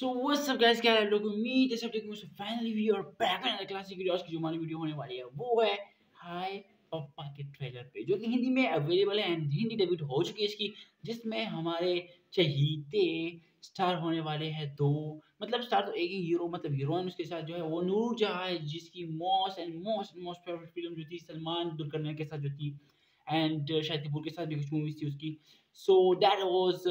So what's up guys क्या है? लोग उम्मीद है सब ठीक होंगे। Finally we are back with classic video आज की जो हमारी वीडियो होने वाली है, वो है हाय पप्पा के ट्रेलर पे, जो कि हिंदी में अवेलेबल है एंड हिंदी डेब्यूट हो चुकी है इसकी, जिसमें हमारे चहीते स्टार होने वाले हैं दो। मतलब स्टार तो एक ही हीरो मतलब हीरोइन उसके साथ जो है, वो नूर जहाँ है, जिसकी most and most most favourite film जो थी, सलमान दुलकरन के साथ जो थी एंड शाहिद कपूर के साथ भी कुछ मूवीज़ थी उसकी। So that was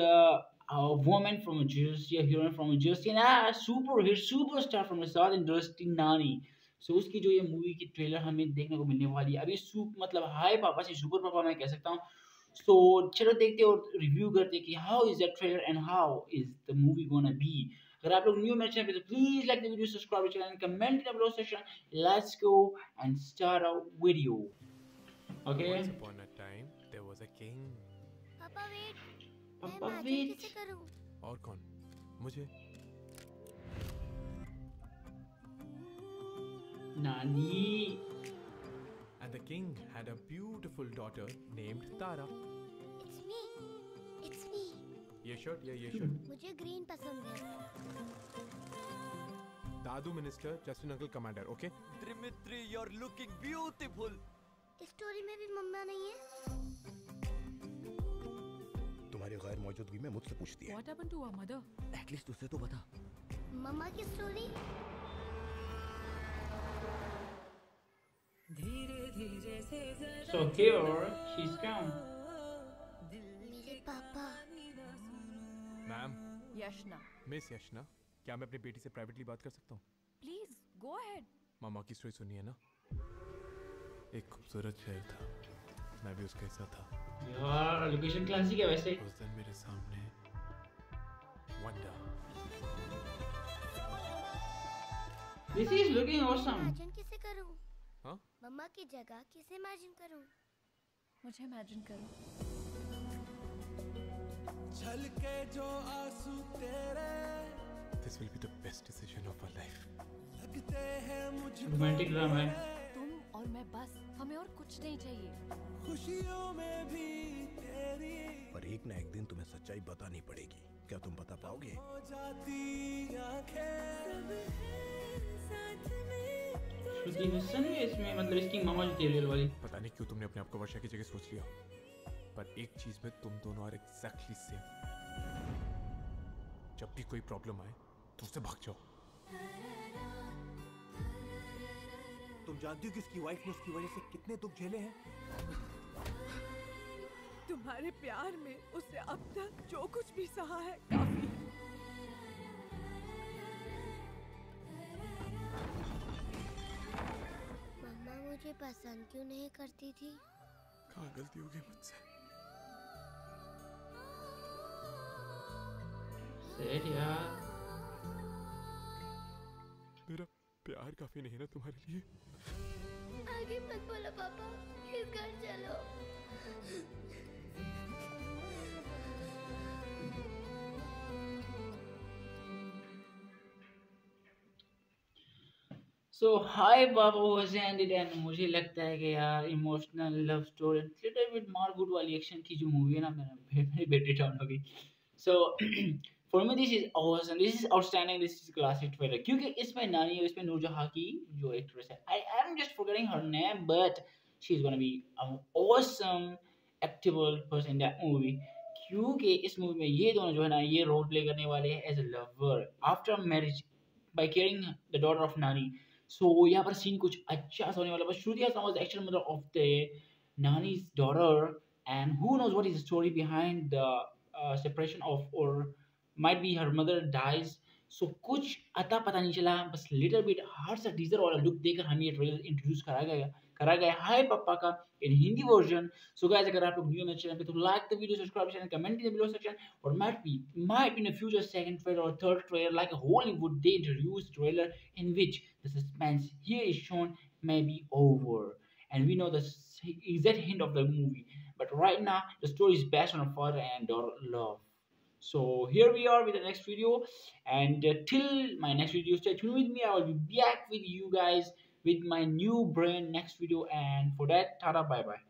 a woman from a Jersey, a heroine from a Jersey, and a super hit superstar from the South industry, Nani. So so, उसकी जो ये मूवी की ट्रेलर हमें देखने को मिलने वाली है। अभी सुप मतलब हाय पापा से सुपर पापा मैं कह सकता हूँ। सो so, चलो देखते और रिव्यू करते कि how is the trailer and how is the movie gonna be अगर आप लोग न्यू मेरे चैनल पे तो please like the video subscribe channel comment in the below section let's go and start our video okay Once upon a time, there was a king. पापा wait पापा मैं कैसे करूँ? और कौन? मुझे? नानी। And the king had a beautiful daughter named Tara. It's me it's me ये शर्ट या ये शर्ट मुझे ग्रीन पसंद है। दादू minister Justin uncle commander okay Dimitri, you're looking beautiful. इस स्टोरी में भी मम्मा नहीं है। मौजूदगी में मुझसे पूछती है What happened to our mother? At least उसे तो बता मम्मा की story So here she's come. मेरे पापा मैम Yashna. मिस यशना क्या मैं अपनी बेटी से प्राइवेटली बात कर सकता हूँ Please go ahead. मामा की स्टोरी सुनी है ना एक खूबसूरत शहर था मैं भी उसका हिस्सा था। यार लोकेशन क्लासिक है वैसे? उस दिन मेरे सामने Wanda this is looking awesome imagine किसे करूँ? हाँ? मम्मा की जगह किसे इमेजिन करूँ? मुझे imagine करो. छलके जो आँसू तेरे। This will be the best decision of our life लगते हैं मुझ रोमांटिक ड्रामा है। हमें और कुछ नहीं चाहिए. खुशियों में भी तेरी पर एक ना एक दिन तुम्हें सच्चाई बतानी पड़ेगी। क्या तुम बता पाओगे? हो जाती श्रुति हसन है इसमें मतलब इसकी मामा जो थी वाली। पता नहीं क्यों तुमने अपने आप को वर्षा की जगह सोच लिया। पर एक चीज़ में तुम दोनों आर एग्जैक्टली सेम जब भी कोई प्रॉब्लम आए तो उससे भाग जाओ। तुम जानती हो कि उसकी वाइफ ने उसकी वजह से कितने दुख झेले हैं? तुम्हारे प्यार में उसने अब तक जो कुछ भी सहा है काफ़ी है. मम्मा मुझे पसंद क्यों नहीं करती थी? कहाँ गलती होगी मुझसे? यार मेरा प्यार काफ़ी नहीं है ना तुम्हारे लिए। आगे मत बोलो पापा प्लीज़ घर चलो। सो हाय बाबा वाज एंडेड एंड मुझे लगता है कि यार emotional love story little bit मार गुड वाली एक्शन की जो मूवी है ना मेरा मेरी बेटी डाउन हो गई so for me this is awesome this is outstanding this is classic trailer क्योंकि इसमें नानी और इसमें नूरजहां की जो एक्ट्रेस है I I am just forgetting her name but she is gonna be awesome actable person in that movie. क्योंकि इस मूवी में ये दोनों जो है ना ये रोल प्ले करने वाले हैं as a lover after marriage by caring the daughter of Nani. So यहाँ पर सीन कुछ अच्छा सा होने वाला बस Shruti Haasan was actual mother of the daughter and who knows what is the story behind the uh, separation of or might be her mother dies so कुछ अता पता नहीं चला बस लिटिल बिट हार्ड सा टीजर वाला look देकर हमें ये ट्रेलर इंट्रोड्यूस करा गया करा गया हाय पापा का in Hindi version so guys अगर आप लोग न्यू मेरे चैनल पे तो like the video subscribe channel comment in the below section or might be might be in a future second trailer or third trailer like a Hollywood they introduce trailer in which the suspense here is shown may be over and we know the s- exact hint of the movie but right now the story is based on a father and daughter love so here we are with the next video. And uh, till my next video stay tuned with me. I will be back with you guys with my new brand next video. And for that tada bye bye